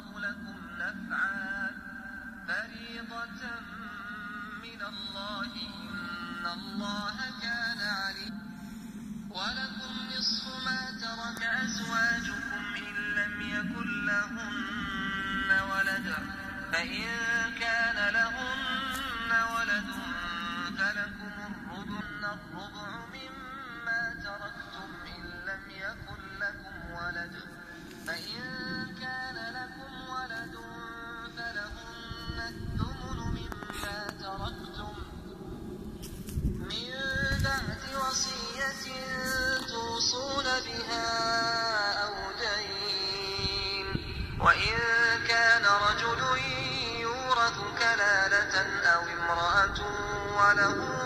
الله لكم نفعا فريضة من الله إن الله كان عليم. ولكم نصف ما ترك أزواجكم إن لم يكن لهن ولد. فإن كان لهن ولد فلكم الربع الربع مما توصون بها أو دين وإن كان رجل يورث كلالة أو امرأة وله